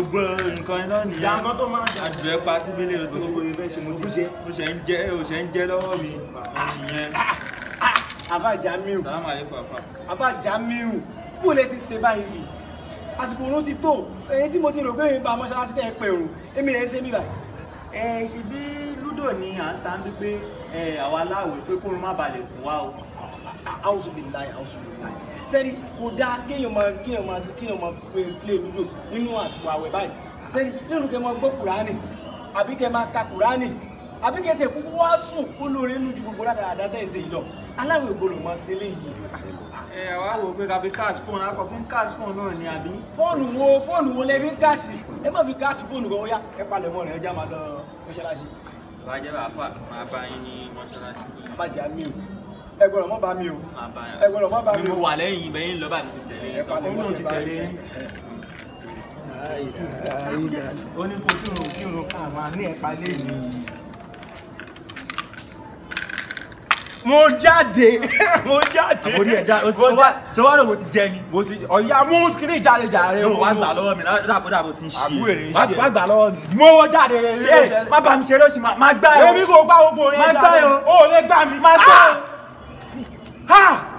nǹkan iná nìyẹn nǹkan tó máa jà àjùbẹ́ pa síbi lè kò sí kò ní fẹ́ ṣe mo ti ṣe. ó ṣe ń jẹ́ ó ṣe ń jẹ́ lọ́wọ́ mi ìyẹn àbá Jamiu sàlámù àlékún àfà. àbá Jamiu bó lè sì ṣe báyìí àsìkò òun ti tó èyí tí mo ti rò pé èmi bá mọ́ṣáláṣí tẹ́ ẹ pé òun èmi rẹ̀ ṣe mí báyìí. ẹ ṣe bí lúdò ni à ń ta ń bí pé ẹ àwa aláwẹ̀ pé kórun má balẹ̀ kù wá o. auzubillahi auzubillahi sẹ́ni kò dáa kéèyàn máa kéèyàn máa kéèyàn máa play play ludo nínú àsìkò àwẹ̀ báyìí sẹ́ni nínú kẹ́ máa gbọ́ kùránì àbí kẹ́ máa ka kùránì àbí kẹ́ tiẹ̀ kúkú wá sùn kó lóore nínú ju gbogbo dáadáa tẹ̀ ṣe yìí lọ aláwẹ̀ ògbólò máa ṣe léyìí. ẹ àwa wò pé fi cash phone akọ fún cash phone náà ni àbí. fóònù wo fóònù wo lẹ fi ń káàsì ẹ má fi káàsì fóònù kan ó yá ẹ palẹ̀ mọ́ rẹ̀ ẹ já máa lọ mọ́ṣáláṣí. bàjẹ́ bàfà máa bá yín ní mọ́ṣáláṣí. má jà mí o ẹ gbọ́dọ̀ má bá mi o ẹ gbọ́dọ̀ má bá mi mi o. mo wà lẹ́yìn ibẹ̀ yín lọ́ba mi tẹ̀lé ẹ mọ́ ti tẹ̀lé ó ní kó kírun kírun ká máa ní ẹ̀pá mi. mo jáde mo jáde. àbórí Mo já- tí wàá rò mo ti jẹ ni. mo ti ọ̀ya mú kiri ìjáde jàre. yóò wá gbà lọ́wọ́ mi dáàbò dáàbò ti ń ṣe. àbúrò Wá- ṣe wá gbà lọ́wọ́ mi. mo wọ jáde ṣe má bá mi ṣeré sì máa máa gbá ẹ. èmi kò gbá gbogbo yẹn Má gbá ẹ o. o ò lè gbà mí má gbá ẹ. Ha!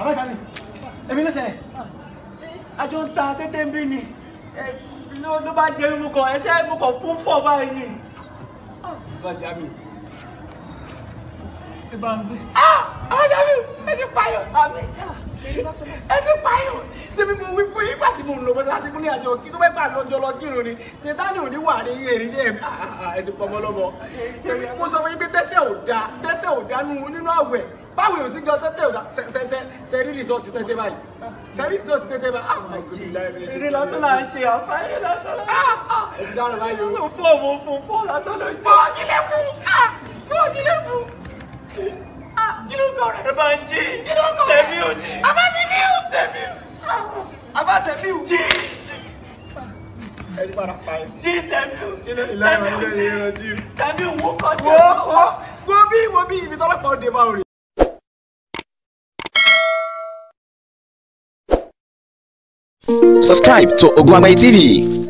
Àbájáde èmi ló ṣẹlẹ̀. Àjọ ń ta tẹ́tẹ́ ń bí ni ló ló bá jẹ́ mo kàn ẹṣẹ́ mo kàn fún fọ́ báyìí ni. àbájáde ẹ bá ń gbé. àbájáde ẹ ti payọ̀. Àmì ẹ ti payọ̀. Ṣé bí mo wí fún yín pàtí mo ń lọ bọ́ láti fún ní àjọ kí tó fẹ́ gbà lọ́jọ́ lọ kírun ni ṣètánì ò ní wà ní iye ṣe ẹ ti pọmọ lọ́mọ. mo sọ fún yín pé tẹ́tẹ́ ò da tẹ́tẹ́ ò nínú nínú àwẹ̀ báwo yóò sí gan tẹ́tẹ́ ò da ṣẹṣẹ ṣẹrí rìsọ́ọ̀tì tẹ́tẹ́ báyìí ṣẹrí rìsọ́ọ̀tì tẹ́tẹ́ báyìí. eré lásán là ń ṣe àfa eré lásán là ń ẹ ti dáná báyìí o. mo fún fọ́ lásán ló jẹ́. Fọ́ kílẹ̀ fún! Ah! Fọ́ kílẹ̀ fún! Ah! Kí ló kọ rẹ̀? ẹ bá ń jí ló ń kọ rẹ̀? sẹ́mi ò ní. Abá Sẹ́miu! sẹ́mi ò Sẹ́miu! Jí! Ẹ ti padà pa ẹ. jí sẹ́mi ò. Ilé ìlànà ilé jí. sẹ́mi ò wó kọ́ sí Wo wo wo bí wo bí ibi tọ́lọ́pàá òde rè. Subscribe to Oguamai TV.